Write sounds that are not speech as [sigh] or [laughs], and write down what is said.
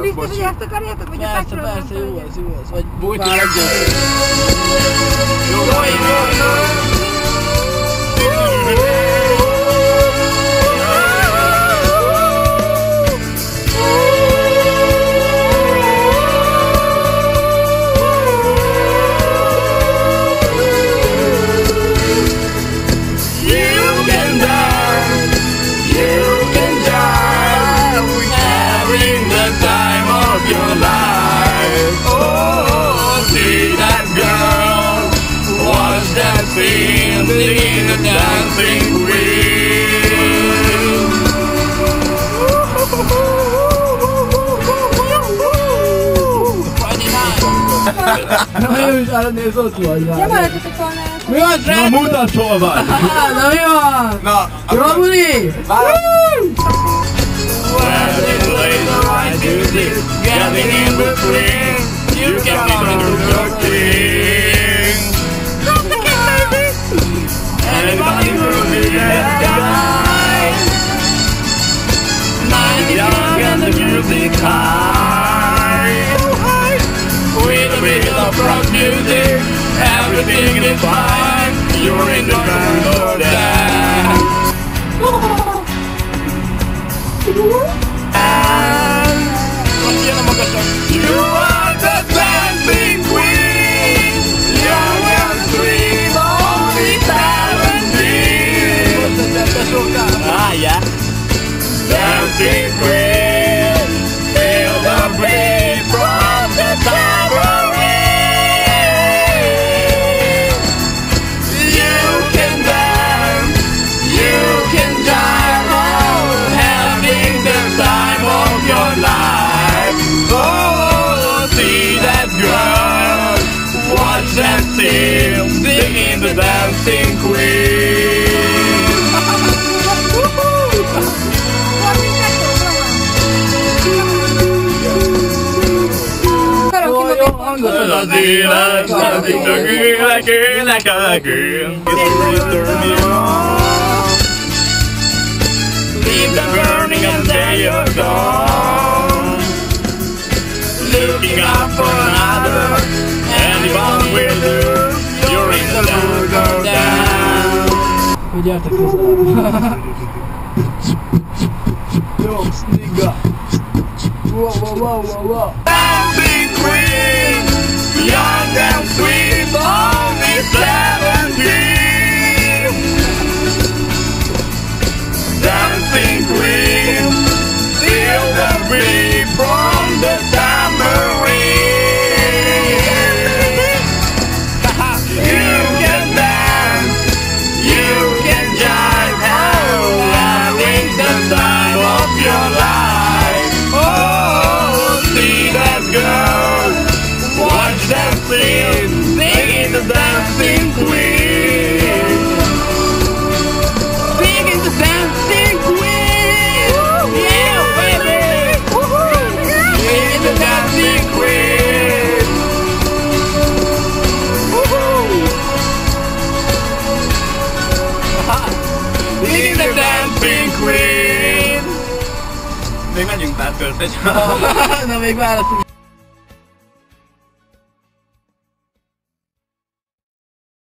Biztos, hogy ezt akarjátok, vagy persze, a fekről Persze, persze, jó az, jó az. Vagy bújtál egyet. Jó, jó, jó. jó. That thing, singing [laughs] the dancing queen. Friday night. Na jó is arra néz, ott vagy Nem már. maradtatok volna. Mi van, Na srác? mutasd hol vagy! Á, Na mi van? Na, Jó buli? Where they play the right music, getting in between, you can high. With a bit of rock music, everything is fine. You're in the groove of. Ilyen magasan. You are the dancing queen, young and sweet, only seventeen. Ah, yeah. Dancing queen, that scene, singing the dancing queen. Karok Jó, ki jó, magad. hangosan. Az élet, nekünk tökéletek, énekelekünk. Leave я так не знаю. Йоу, снега. Вау-вау-вау-вау-вау. Girl, watch that scene, singing the dancing queen. Singing the dancing queen. Yeah, baby. Singing the dancing queen. Singing the dancing queen. Még megyünk pár kört egy. [laughs] Na még választunk.